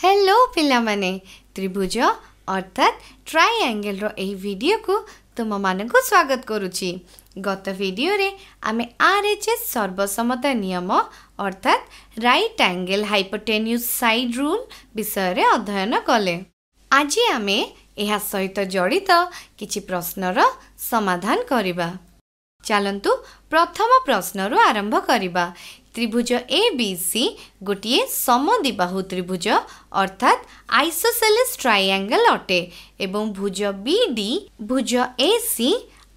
hello ପିଲାମାନେ ତ୍ରିଭୁଜ ଅର୍ଥାତ୍ ଟ୍ରାଇଆଙ୍ଗେଲ୍ର ଏହି ଭିଡ଼ିଓକୁ ତୁମମାନଙ୍କୁ ସ୍ୱାଗତ କରୁଛି ଗତ ଭିଡ଼ିଓରେ ଆମେ ଆର୍ ଏଚ୍ ଏସ୍ ସର୍ବସମ୍ମତ ନିୟମ ଅର୍ଥାତ୍ right angle hypotenuse side rule ବିଷୟରେ ଅଧ୍ୟୟନ କଲେ ଆଜି ଆମେ ଏହା ସହିତ ଜଡ଼ିତ କିଛି ପ୍ରଶ୍ନର ସମାଧାନ କରିବା ଚାଲନ୍ତୁ ପ୍ରଥମ ପ୍ରଶ୍ନରୁ ଆରମ୍ଭ କରିବା ত্রিভুজ এ বি সি ଗୋଟିଏ ସମଦିବାହୁ ତ୍ରିଭୁଜ ଅର୍ଥାତ୍ ଆଇସୋସେଲିସ୍ ଟ୍ରାଇଆଙ୍ଗଲ୍ ଅଟେ ଏବଂ ଭୁଜ B D Bhuj A C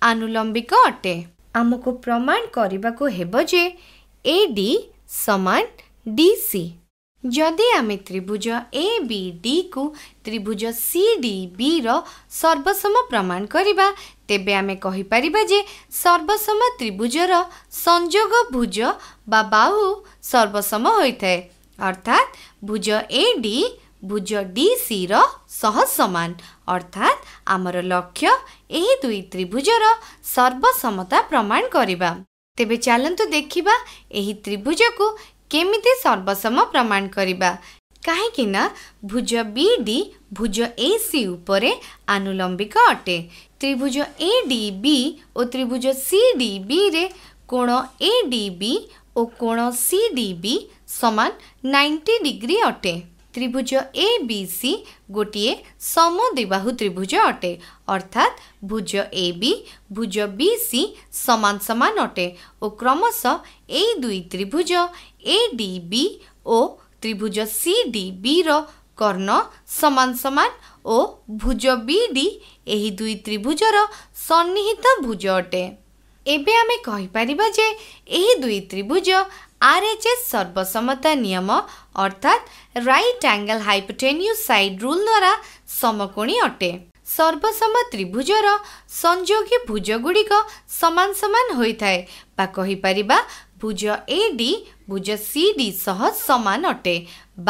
ଆନୁଲମ୍ବିକ ଅଟେ ଆମକୁ ପ୍ରମାଣ କରିବାକୁ ହେବ ଯେ ଏ ଡି ସମାନ ଡି ସି ଯଦି ଆମେ ତ୍ରିଭୁଜ ଏ ବି ଡିକୁ ତ୍ରିଭୁଜ ସି ଡି ବିର ସର୍ବସମ ପ୍ରମାଣ କରିବା तेबे आमे कहीपर जे सर्वसम त्रिभुजर संजोग भुज बा बाहू सर्वसम होता है अर्थात भुज A D Bhuj D C रान अर्थात आमर लक्ष्य यही दुई त्रिभुजर सर्वसमता प्रमाण करवा तेरे चलत देखा यह त्रिभुज को केमी सर्वसम प्रमाण करवा କାହିଁକିନା ଭୁଜ B D Bhuj A C ଉପରେ ଆନୁଲମ୍ବିକ ଅଟେ ତ୍ରିଭୁଜ ଏ ଡି ବି ଓ ତ୍ରିଭୁଜ ସି ଡି ବିରେ କୋଣ ଏ ଡି ବି ଓ କୋଣ ସି ଡି ବି ସମାନ ନାଇଣ୍ଟି ଡିଗ୍ରୀ ଅଟେ ত্রিভুজ এ বি সি গোটিয়ে সমদ্বিবাহু ত্রিভুজ অটে অর্থাৎ ভুজ এ বি ভুজ বি সি সমান সমান অটে ও ক্রমশ এই দুই ত্রিভুজ এ ডি বি ও ত্রিভুজ সি ডি বির কর্ণ সমান সমান ও ভুজ বি ডি এই দুই ত্রিভুজর সন্নিহিত ভুজ অটে এবে আমি কহিপারিবা যে এই দুই ত্রিভুজ আর এইচ এস সর্বসমতা নিয়ম অর্থাৎ right angle hypotenuse side rule দ্বারা সমকোণী অটে সর্বসম ত্রিভুজর সংযোগী ভুজগুড়িক সমান সমান হয়ে থাকে বা কহিপারিবা ଭୁଜ ଏ ଡି ଭୁଜ ସି ଡି ସହ ସମାନ ଅଟେ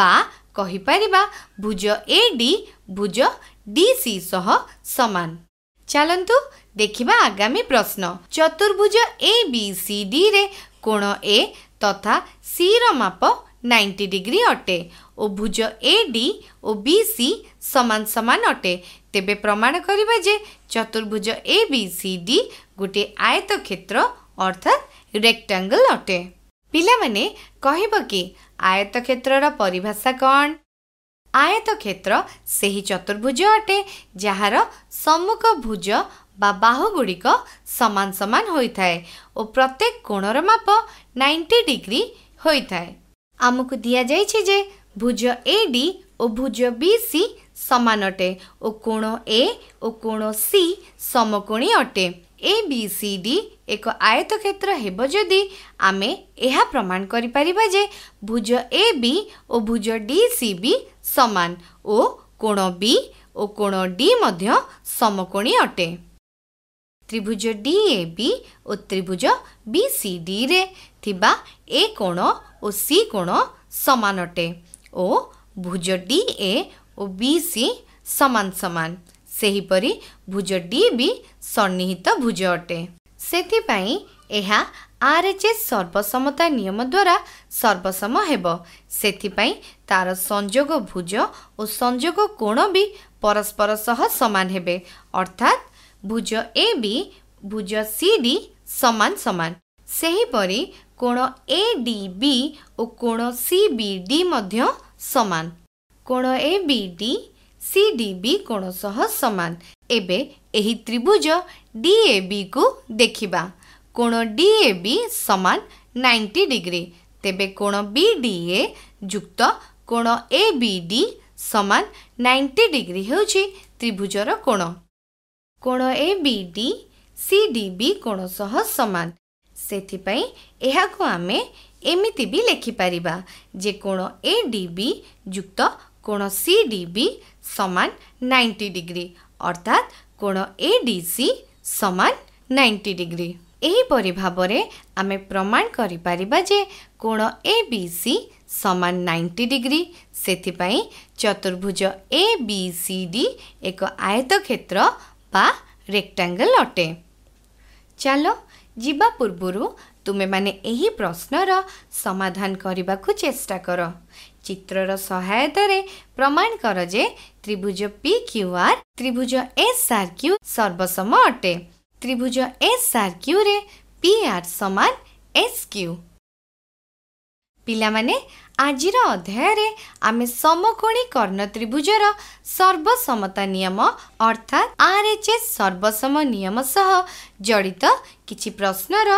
ବା କହିପାରିବା ଭୁଜ ଏ ଡି ଭୁଜ ଡି ସି ସହ ସମାନ ଚାଲନ୍ତୁ ଦେଖିବା ଆଗାମୀ ପ୍ରଶ୍ନ ଚତୁର୍ଭୁଜ ଏ ବି ସି ଡିରେ କୋଣ ଏ ତଥା ସିର ମାପ ନାଇଣ୍ଟି ଡିଗ୍ରୀ ଅଟେ ଓ ଭୁଜ A D O B C ସମାନ ସମାନ ଅଟେ ତେବେ ପ୍ରମାଣ କରିବା ଯେ ଚତୁର୍ଭୁଜ ଏ ବି ସି ଡି ଗୋଟିଏ ଆୟତ କ୍ଷେତ୍ର ଅର୍ଥାତ୍ ରେକ୍ଟାଙ୍ଗଲ ଅଟେ ପିଲାମାନେ କହିବ କି ଆୟତକ୍ଷେତ୍ରର ପରିଭାଷା କ'ଣ ଆୟତକ୍ଷେତ୍ର ସେହି ଚତୁର୍ଭୁଜ ଅଟେ ଯାହାର ସମ୍ମୁଖ ଭୁଜ ବା ବାହୁଗୁଡ଼ିକ ସମାନ ସମାନ ହୋଇଥାଏ ଓ ପ୍ରତ୍ୟେକ କୋଣର ମାପ ନାଇଣ୍ଟି ଡିଗ୍ରୀ ହୋଇଥାଏ ଆମକୁ ଦିଆଯାଇଛି ଯେ ଭୁଜ A D O Bhuj B C ସମାନ ଅଟେ ଓ କୋଣ ଏ ଓ କୋଣ ସି ସମକୋଣୀ ଅଟେ ଏ ବି ସି ଡି ଏକ ଆୟତକ୍ଷେତ୍ର ହେବ ଯଦି ଆମେ ଏହା ପ୍ରମାଣ କରିପାରିବା ଯେ ଭୁଜ ଏ ବି ଓ ଭୁଜ ଡି ସି ବି ସମାନ ଓ କୋଣ ବି ଓ କୋଣ ଡି ମଧ୍ୟ ସମକୋଣୀ ଅଟେ ତ୍ରିଭୁଜ ଡି ଏ ବି ଓ ତ୍ରିଭୁଜ ବି ସି ଡିରେ ଥିବା ଏ କୋଣ ଓ ସି କୋଣ ସମାନ ଅଟେ ଓ ଭୁଜ D A O B C ସମାନ ସମାନ ସେହିପରି ଭୁଜ ଡି ବି ସନ୍ନିହିତ ଭୁଜ ଅଟେ ସେଥିପାଇଁ ଏହା ଆର୍ ଏଚ୍ ଏସ୍ ସର୍ବସମତା ନିୟମ ଦ୍ୱାରା ସର୍ବସମ ହେବ ସେଥିପାଇଁ ତା'ର ସଂଯୋଗ ଭୁଜ ଓ ସଂଯୋଗ କୋଣ ବି ପରସ୍ପର ସହ ସମାନ ହେବେ ଅର୍ଥାତ୍ ଭୁଜ ଏ ବି ଭୁଜ ସି ଡି ସମାନ ସମାନ ସେହିପରି କୋଣ ଏ ଡି ବି ଓ କୋଣ ସି ବି ଡି ମଧ୍ୟ ସମାନ କୋଣ ଏ ବି ଡି ସିଡିବି କୋଣ ସହ ସମାନ ଏବେ ଏହି ତ୍ରିଭୁଜ ଡିଏବିକୁ ଦେଖିବା କୋଣ ଡିଏବି ସମାନ ନାଇଣ୍ଟି ଡିଗ୍ରୀ ତେବେ କୋଣ ବିଡିଏ ଯୁକ୍ତ କୋଣ ଏ ବିଡି ସମାନ ନାଇଣ୍ଟି ଡିଗ୍ରୀ ହେଉଛି ତ୍ରିଭୁଜର କୋଣ କୋଣ ଏ ବିଡି ସିଡିବି କୋଣ ସହ ସମାନ ସେଥିପାଇଁ ଏହାକୁ ଆମେ ଏମିତି ବି ଲେଖିପାରିବା ଯେ କୋଣ ଏ ଡିବି ଯୁକ୍ତ কোণ সি ডিবি সমান নাইনটি ডিগ্রি অর্থাৎ কোণ এ এডিসি সমান নাইনটি ডিগ্রি এইপরি ভাবে আমি প্রমাণ করে পারিবা যে কোণ এ এবিসি সমান নাইনটি ডিগ্রি সেপাই চতুর্ভুজ এ ডি এক আয়তক্ষেত্র বা রেক্টাঙ্গল অটে ଚାଲ ଯିବା ପୂର୍ବରୁ ତୁମେମାନେ ଏହି ପ୍ରଶ୍ନର ସମାଧାନ କରିବାକୁ ଚେଷ୍ଟା କର ଚିତ୍ରର ସହାୟତାରେ ପ୍ରମାଣ କର ଯେ ତ୍ରିଭୁଜ ପି କ୍ୟୁ ଆର୍ ତ୍ରିଭୁଜ ଏସ୍ ଆର୍ କ୍ୟୁ ସର୍ବସମ ଅଟେ ତ୍ରିଭୁଜ ଏସ୍ ଆର୍ କ୍ୟୁରେ ପି ଆର୍ ସମାନ ଏସ୍ କ୍ୟୁ ପିଲାମାନେ ଆଜିର ଅଧ୍ୟାୟରେ ଆମେ ସମକୋଣୀ କର୍ଣ୍ଣ ତ୍ରିଭୁଜର ସର୍ବସମତା ନିୟମ ଅର୍ଥାତ୍ ଆର୍ ଏଚ୍ ଏସ୍ ସର୍ବସମ ନିୟମ ସହ ଜଡ଼ିତ କିଛି ପ୍ରଶ୍ନର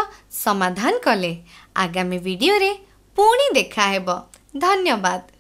ସମାଧାନ କଲେ ଆଗାମୀ ଭିଡ଼ିଓରେ ପୁଣି ଦେଖା ହେବ ଧନ୍ୟବାଦ